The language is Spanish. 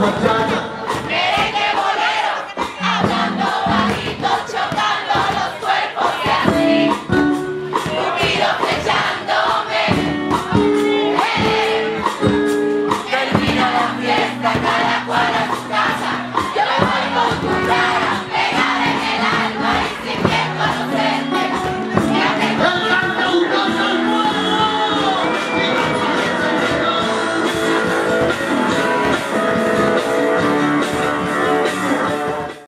machaca. Merengue bolero, hablando bajito, chocando los cuerpos y así, unidos flechándome. Hey. Termina la fiesta, cada cual a su casa, yo me voy.